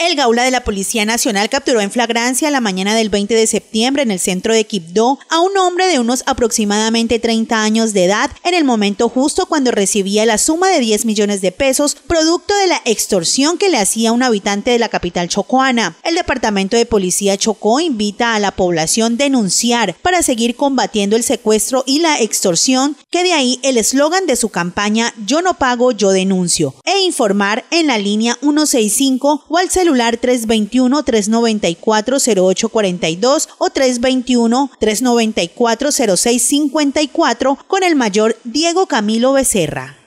El Gaula de la Policía Nacional capturó en flagrancia la mañana del 20 de septiembre en el centro de Quibdó a un hombre de unos aproximadamente 30 años de edad en el momento justo cuando recibía la suma de 10 millones de pesos producto de la extorsión que le hacía un habitante de la capital chocoana. El Departamento de Policía Chocó invita a la población a denunciar para seguir combatiendo el secuestro y la extorsión, que de ahí el eslogan de su campaña Yo no pago, yo denuncio, e informar en la línea 165 o al celular celular 321-394-0842 o 321-394-0654 con el mayor Diego Camilo Becerra.